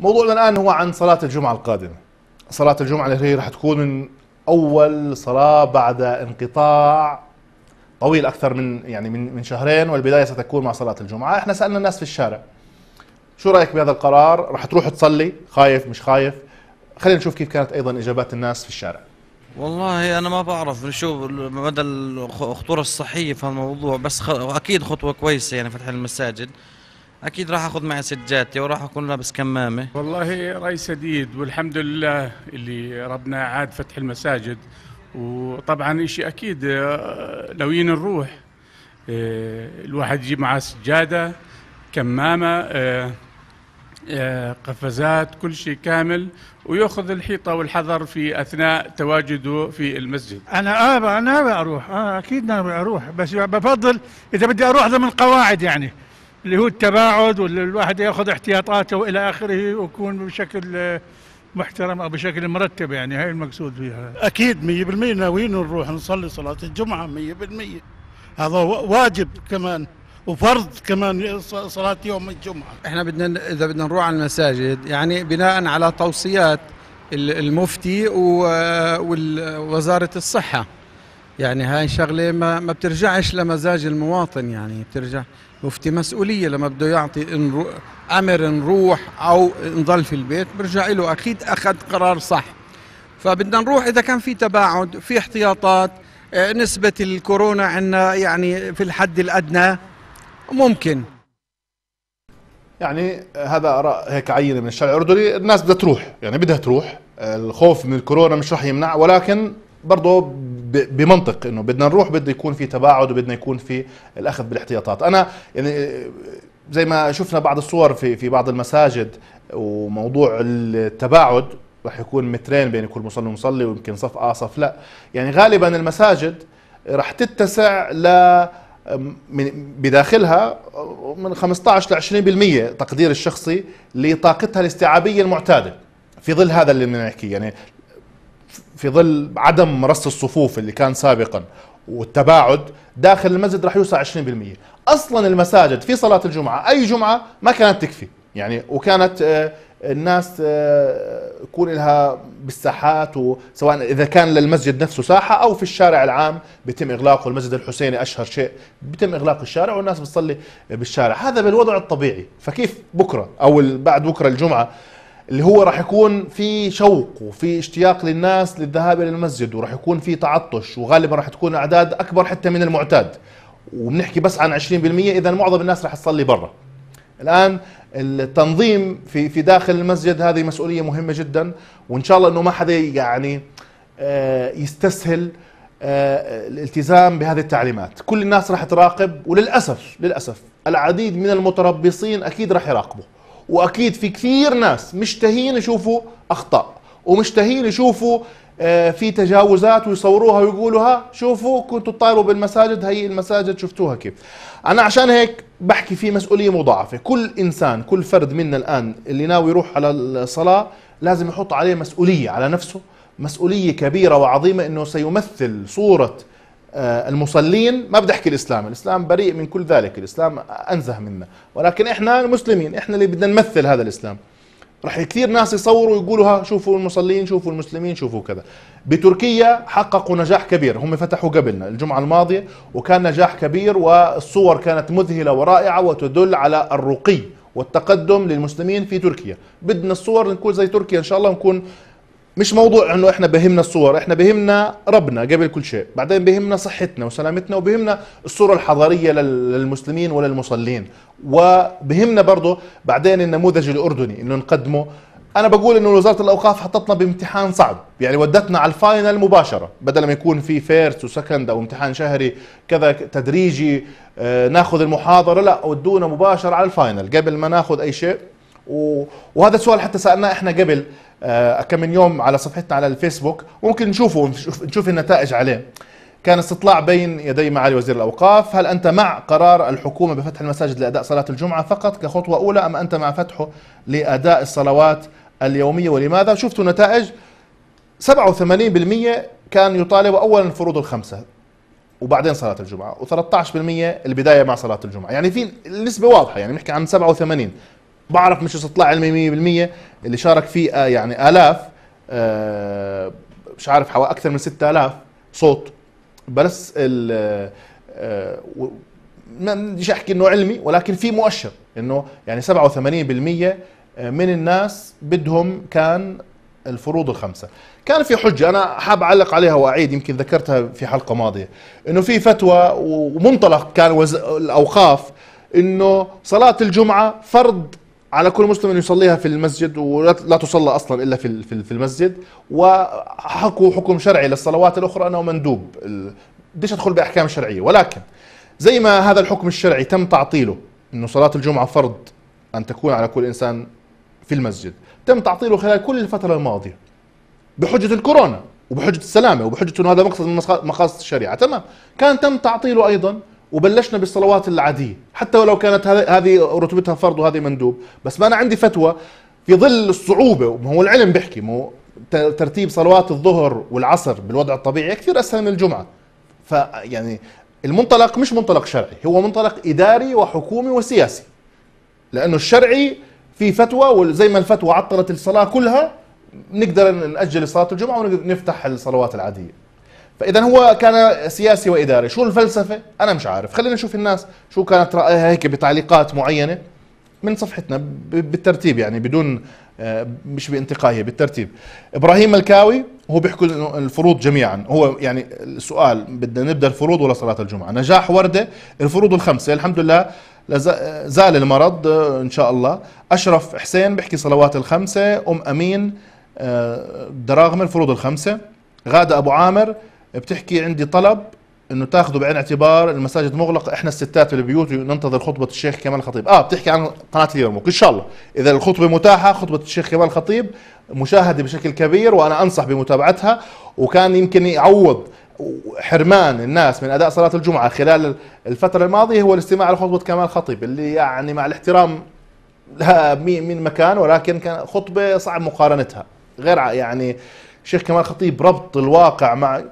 موضوعنا الآن هو عن صلاة الجمعة القادمة. صلاة الجمعة اللي هي راح تكون من أول صلاة بعد انقطاع طويل أكثر من يعني من من شهرين والبداية ستكون مع صلاة الجمعة. إحنا سألنا الناس في الشارع شو رأيك بهذا القرار؟ راح تروح تصلي خايف مش خايف؟ خلينا نشوف كيف كانت أيضا إجابات الناس في الشارع. والله أنا ما بعرف شو مدى الخطورة الصحية في الموضوع بس خ... أكيد خطوة كويسة يعني فتح المساجد. أكيد راح أخذ معي سجادتي وراح أكون لابس كمامة. والله رأي سديد والحمد لله اللي ربنا عاد فتح المساجد. وطبعا شيء أكيد آه، لوين نروح؟ آه، الواحد يجيب معاه سجادة كمامة آه، قفزات كل شيء كامل ويأخذ الحيطة والحذر في أثناء تواجده في المسجد. أنا آه أروح. آه أكيد ناوي أروح. بس بفضل إذا بدي أروح ضمن القواعد يعني. اللي هو التباعد والواحد ياخذ احتياطاته وإلى آخره ويكون بشكل محترم أو بشكل مرتب يعني هاي المقصود فيها. أكيد 100% ناويين نروح نصلي صلاة الجمعة 100% هذا واجب كمان وفرض كمان صلاة يوم الجمعة. إحنا بدنا إذا بدنا نروح على المساجد يعني بناء على توصيات المفتي ووزارة الصحة. يعني هاي شغلة ما, ما بترجعش لمزاج المواطن يعني بترجع مفتي مسؤولية لما بده يعطي أمر نروح أو نضل في البيت برجع له أكيد أخذ قرار صح. فبدنا نروح إذا كان في تباعد في احتياطات آه، نسبة الكورونا عندنا يعني في الحد الأدنى ممكن. يعني هذا اراء هيك عينة من الشارع. الاردني الناس بدها تروح يعني بدها تروح. الخوف من الكورونا مش راح يمنع ولكن برضه بمنطق إنه بدنا نروح بده يكون في تباعد وبدنا يكون في الأخذ بالاحتياطات. أنا يعني زي ما شفنا بعض الصور في في بعض المساجد وموضوع التباعد راح يكون مترين بين كل مصلي ومصلي ويمكن صف آه صف لا. يعني غالبا المساجد راح تتسع ل من بداخلها من 15 ل 20% تقدير الشخصي لطاقتها الاستيعابية المعتادة في ظل هذا اللي بنحكيه يعني في ظل عدم رص الصفوف اللي كان سابقا والتباعد داخل المسجد راح يوصل 20% أصلا المساجد في صلاة الجمعة أي جمعة ما كانت تكفي. يعني وكانت آه، الناس آه، يكون لها بالساحات وسواء إذا كان للمسجد نفسه ساحة أو في الشارع العام بيتم اغلاقه المسجد الحسيني أشهر شيء. بيتم إغلاق الشارع والناس بتصلي بالشارع. هذا بالوضع الطبيعي. فكيف بكرة أو بعد بكرة الجمعة اللي هو راح يكون في شوق وفي اشتياق للناس للذهاب إلى المسجد وراح يكون في تعطش وغالبا راح تكون أعداد أكبر حتى من المعتاد. وبنحكي بس عن 20% اذا معظم الناس راح تصلي برا. الآن التنظيم في في داخل المسجد هذه مسؤولية مهمة جدا وإن شاء الله إنه ما حدا يعني آه، يستسهل آه، الالتزام بهذه التعليمات. كل الناس راح تراقب وللأسف للأسف العديد من المتربصين أكيد راح يراقبوا وأكيد في كثير ناس مشتهين يشوفوا أخطاء ومشتهين يشوفوا آه، في تجاوزات ويصوروها ويقولوها شوفوا كنتوا تطالبوا بالمساجد هي المساجد شفتوها كيف. أنا عشان هيك بحكي في مسؤولية مضاعفة. كل إنسان كل فرد منا الآن اللي ناوي يروح على الصلاة لازم يحط عليه مسؤولية على نفسه مسؤولية كبيرة وعظيمة إنه سيمثل صورة المصلين ما بدي أحكي الإسلام، الإسلام بريء من كل ذلك، الإسلام أنزه منا، ولكن إحنا المسلمين، إحنا اللي بدنا نمثل هذا الإسلام. راح كثير ناس يصوروا ويقولوا ها شوفوا المصلين شوفوا المسلمين شوفوا كذا. بتركيا حققوا نجاح كبير هم فتحوا قبلنا الجمعة الماضية وكان نجاح كبير والصور كانت مذهلة ورائعة وتدل على الرقي والتقدم للمسلمين في تركيا. بدنا الصور نكون زي تركيا إن شاء الله نكون مش موضوع انه إحنا بهمنا الصور إحنا بهمنا ربنا قبل كل شيء بعدين بهمنا صحتنا وسلامتنا وبهمنا الصورة الحضارية للمسلمين وللمصلين. وبهمنا برضه بعدين النموذج الأردني إنه نقدمه. أنا بقول إنه وزارة الأوقاف حطتنا بامتحان صعب يعني ودتنا على ال final مباشرة بدل ما يكون في first و second أو امتحان شهري كذا تدريجي آه ناخذ المحاضرة لا ودونا مباشرة على ال final قبل ما ناخذ أي شيء. وهذا السؤال حتى سألناه إحنا قبل كم من يوم على صفحتنا على الفيسبوك ممكن نشوفه نشوف النتائج عليه. كان استطلاع بين يدي معالي وزير الأوقاف هل أنت مع قرار الحكومة بفتح المساجد لأداء صلاة الجمعة فقط كخطوة أولى أم أنت مع فتحه لأداء الصلوات اليومية؟ ولماذا؟ شفتوا نتائج 87% كان يطالب اولا الفروض الخمسة وبعدين صلاة الجمعة و13% البداية مع صلاة الجمعة. يعني في النسبة واضحة يعني نحكي عن 87 بعرف مش استطلاع علمي 100% اللي شارك فيه آه، يعني آلاف آه، مش عارف حوالي أكثر من 6000 صوت. بس ال آه، ما بديش أحكي إنه علمي ولكن في مؤشر إنه يعني 87% من الناس بدهم كان الفروض الخمسة. كان في حجة أنا حاب أعلق عليها وأعيد يمكن ذكرتها في حلقة ماضية إنه في فتوى ومنطلق كان وز... الأوقاف إنه صلاة الجمعة فرض على كل مسلم انه يصليها في المسجد ولا لا تصلى أصلا إلا في في المسجد. وحكوا حكم شرعي للصلوات الأخرى أنه مندوب. بديش أدخل بأحكام شرعية. ولكن زي ما هذا الحكم الشرعي تم تعطيله انه صلاة الجمعة فرض أن تكون على كل إنسان في المسجد تم تعطيله خلال كل الفترة الماضية بحجة الكورونا وبحجة السلامة وبحجة إنه هذا مقصد من مقا- مقاصد الشريعة. تمام. كان تم تعطيله أيضا وبلشنا بالصلوات العادية. حتى ولو كانت هذه- رتبتها فرض وهذه مندوب. بس ما أنا عندي فتوى في ظل الصعوبة ما هو العلم بيحكي ت- ترتيب صلوات الظهر والعصر بالوضع الطبيعي كثير أسهل من الجمعة. فيعني المنطلق مش منطلق شرعي هو منطلق إداري وحكومي وسياسي. لأنه الشرعي في فتوى وزي ما الفتوى عطلت الصلاة كلها نقدر نأجل صلاة الجمعة ونفتح الصلوات العادية. فإذا هو كان سياسي وإداري شو الفلسفة؟ أنا مش عارف. خلينا نشوف الناس شو كانت رأيها هيك بتعليقات معينة من صفحتنا بالترتيب يعني بدون آه، مش بانتقائية بالترتيب. إبراهيم ملكاوي هو بيحكي الفروض جميعا. هو يعني السؤال بدنا نبدأ الفروض ولا صلاة الجمعة؟ نجاح وردة الفروض الخمسة. الحمد لله زال المرض آه، إن شاء الله. أشرف حسين بيحكي صلوات الخمسة. أم أمين آه، دراغمه الفروض الخمسة. غادة أبو عامر بتحكي عندي طلب إنه تاخذوا بعين اعتبار المساجد مغلقه إحنا الستات في البيوت ننتظر خطبة الشيخ كمال الخطيب. آه بتحكي عن قناة اليرموك ان شاء الله إذا الخطبة متاحة خطبة الشيخ كمال الخطيب مشاهدة بشكل كبير وأنا أنصح بمتابعتها. وكان يمكن يعوض حرمان الناس من أداء صلاة الجمعة خلال الفترة الماضية هو الاستماع لخطبة كمال الخطيب اللي يعني مع الاحترام لها من مكان ولكن كان خطبة صعب مقارنتها. غير يعني الشيخ كمال خطيب ربط الواقع مع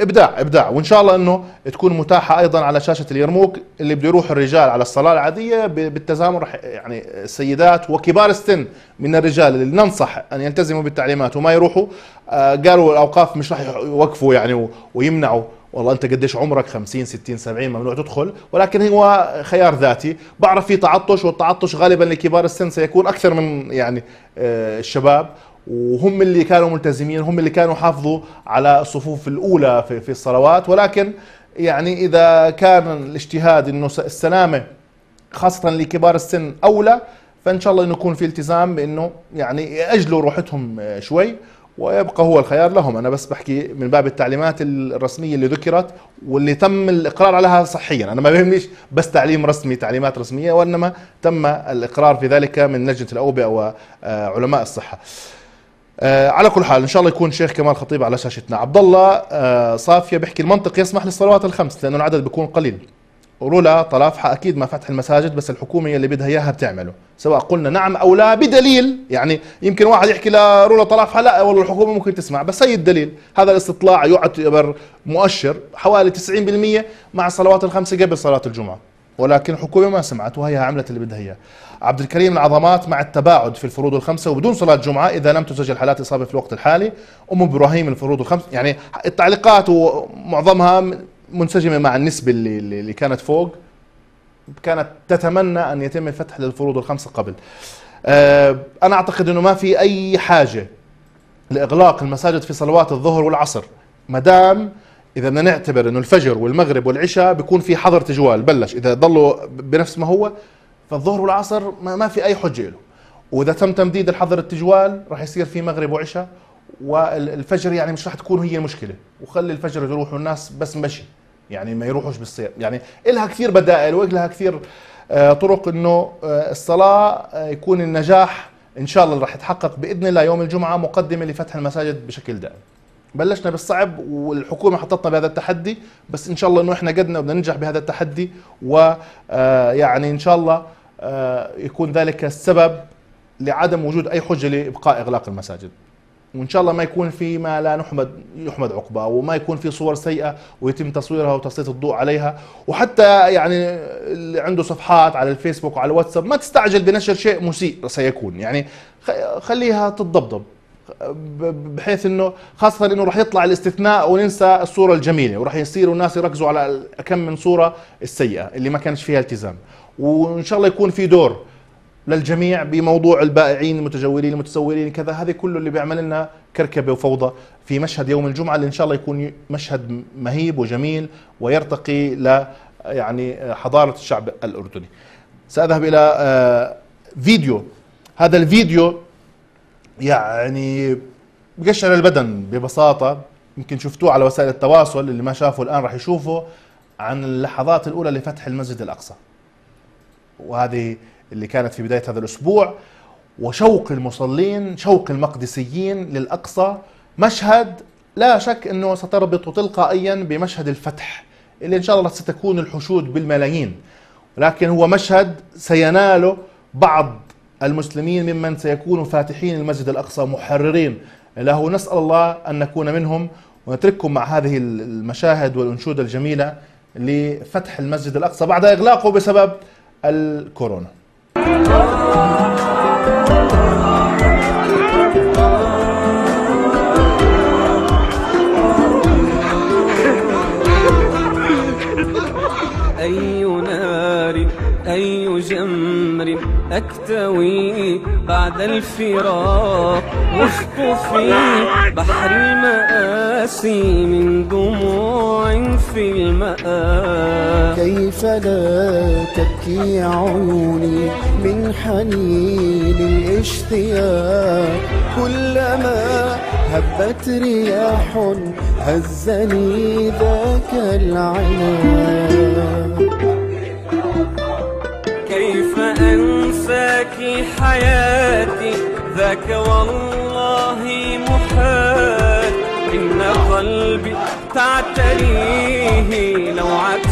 إبداع إبداع. وإن شاء الله إنه تكون متاحة أيضا على شاشة اليرموك اللي بده يروح الرجال على الصلاة العادية بالتزامن رح يعني السيدات وكبار السن من الرجال اللي ننصح أن يلتزموا بالتعليمات وما يروحوا آه، قالوا الأوقاف مش راح يوقفوا يعني ويمنعوا. والله أنت قديش عمرك؟ 50 60 70 ممنوع تدخل. ولكن هو خيار ذاتي. بعرف في تعطش والتعطش غالبا لكبار السن سيكون أكثر من يعني آه، الشباب. وهم اللي كانوا ملتزمين هم اللي كانوا حافظوا على الصفوف الأولى في, في الصلوات. ولكن يعني إذا كان الاجتهاد إنه س- السلامة خاصة لكبار السن أولى فإن شاء الله إنه يكون في التزام بإنه يعني يأجلوا روحتهم شوي ويبقى هو الخيار لهم. أنا بس بحكي من باب التعليمات الرسمية اللي ذكرت واللي تم الإقرار عليها صحيا. أنا ما بيهمنيش بس تعليم رسمي تعليمات رسمية وإنما تم الإقرار في ذلك من لجنة الأوبئة وعلماء الصحة. آه، على كل حال إن شاء الله يكون شيخ كمال خطيب على شاشتنا. عبد الله آه، صافية بيحكي المنطق يسمح للصلوات الخمس لأنه العدد بيكون قليل. رولا طلافحة أكيد ما فتح المساجد بس الحكومة اللي بدها إياها بتعمله. سواء قلنا نعم أو لا بدليل يعني يمكن واحد يحكي لرولا طلافحة لا والله الحكومة ممكن تسمع بس هي الدليل. هذا الاستطلاع يعتبر مؤشر حوالي 90% مع الصلوات الخمسة قبل صلاة الجمعة. ولكن الحكومة ما سمعت وهي عملت اللي بدها إياه عبد الكريم العظمات مع التباعد في الفروض الخمسة وبدون صلاة جمعة إذا لم تسجل حالات إصابة في الوقت الحالي أم إبراهيم الفروض الخمس يعني التعليقات ومعظمها منسجمة مع النسبة اللي, اللي اللي كانت فوق كانت تتمنى أن يتم الفتح للفروض الخمسة قبل. آه، أنا أعتقد إنه ما في أي حاجة لإغلاق المساجد في صلوات الظهر والعصر ما دام إذا بدنا نعتبر إنه الفجر والمغرب والعشاء بيكون في حظر تجوال بلش. إذا ضلوا بنفس ما هو فالظهر والعصر ما, في أي حجة له. وإذا تم تمديد الحظر التجوال راح يصير في مغرب وعشاء والفجر يعني مش راح تكون هي المشكلة. وخلي الفجر يروحوا الناس بس مشي يعني ما يروحوش بالسير يعني إلها كثير بدائل وإلها كثير آه، طرق إنه آه، الصلاة آه، يكون النجاح إن شاء الله راح يتحقق بإذن الله يوم الجمعة مقدمة لفتح المساجد بشكل دائم. بلشنا بالصعب والحكومة حطتنا بهذا التحدي بس إن شاء الله إنه إحنا قدنا وبدنا ننجح بهذا التحدي ويعني إن شاء الله آه، يكون ذلك السبب لعدم وجود أي حجة لإبقاء إغلاق المساجد. وإن شاء الله ما يكون في ما لا نحمد يحمد عقباه وما يكون في صور سيئة ويتم تصويرها وتسليط الضوء عليها. وحتى يعني اللي عنده صفحات على الفيسبوك وعلى الواتساب ما تستعجل بنشر شيء مسيء سيكون. يعني خليها تتضبضب. بحيث إنه خاصة إنه راح يطلع الاستثناء وننسى الصورة الجميلة. وراح يصيروا الناس يركزوا على كم من صورة السيئة اللي ما كانش فيها التزام. وإن شاء الله يكون في دور للجميع بموضوع البائعين المتجولين المتسولين كذا. هذه كله اللي بيعمل لنا كركبة وفوضى في مشهد يوم الجمعة اللي إن شاء الله يكون مشهد مهيب وجميل ويرتقي ل يعني حضارة الشعب الأردني. سأذهب إلى آه، فيديو. هذا الفيديو يعني بقشعر البدن ببساطة. يمكن شفتوه على وسائل التواصل اللي ما شافه الآن راح يشوفه عن اللحظات الأولى لفتح المسجد الأقصى. وهذه اللي كانت في بداية هذا الأسبوع. وشوق المصلين شوق المقدسيين للأقصى. مشهد لا شك إنه ستربط تلقائيا بمشهد الفتح اللي إن شاء الله ستكون الحشود بالملايين. ولكن هو مشهد سيناله بعض المسلمين ممن سيكونوا فاتحين المسجد الأقصى محررين. له نسأل الله أن نكون منهم ونترككم مع هذه المشاهد والأنشودة الجميلة لفتح المسجد الأقصى بعد إغلاقه بسبب الكورونا. أي نار أي جمر أكتوي بعد الفراق وسط في بحر المآسي من دموع في المآب. كيف لا تبكي عيوني من حنين الاشتياق؟ كلما هبت رياح هزني ذاك العناب كيف أنساك حياتي ذاك والله محال. إن قلبي تعتريه لوعة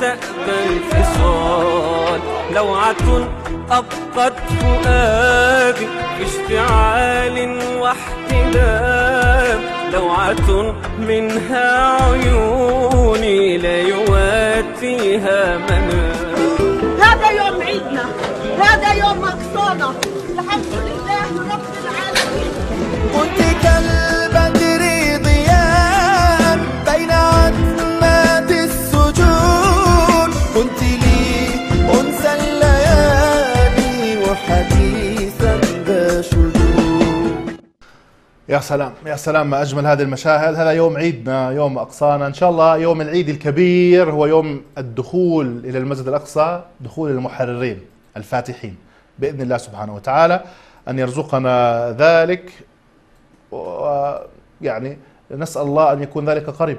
تأبى الفصال لوعة أبقت فؤادي في اشتعال واحتلام لوعة منها عيوني لا يواتيها منام هذا يوم أقصانا الحمد لله رب العالمين. كنت كالبدر ضياء بين عتمات السجون. كنت لي أنسى الليالي وحديثا ذا شجون يا سلام يا سلام ما أجمل هذه المشاهد. هذا يوم عيدنا يوم أقصانا. إن شاء الله يوم العيد الكبير هو يوم الدخول إلى المسجد الأقصى دخول المحررين. الفاتحين. بإذن الله سبحانه وتعالى أن يرزقنا ذلك. ويعني نسأل الله أن يكون ذلك قريب.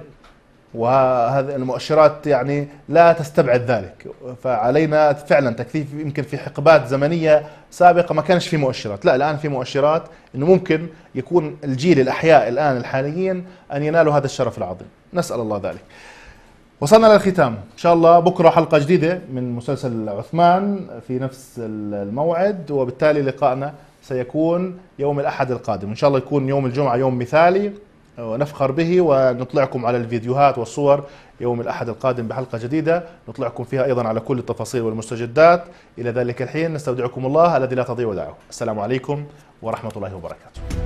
وهذه المؤشرات يعني لا تستبعد ذلك. فعلينا فعلا تكثيف يمكن في حقبات زمنية سابقة ما كانش في مؤشرات. لا الآن في مؤشرات إنه ممكن يكون الجيل الأحياء الآن الحاليين أن ينالوا هذا الشرف العظيم. نسأل الله ذلك. وصلنا للختام. إن شاء الله بكرة حلقة جديدة من مسلسل عثمان في نفس الموعد وبالتالي لقائنا سيكون يوم الأحد القادم. إن شاء الله يكون يوم الجمعة يوم مثالي ونفخر به ونطلعكم على الفيديوهات والصور يوم الأحد القادم بحلقة جديدة. نطلعكم فيها أيضا على كل التفاصيل والمستجدات. إلى ذلك الحين نستودعكم الله الذي لا تضيع ودائعه السلام عليكم ورحمة الله وبركاته.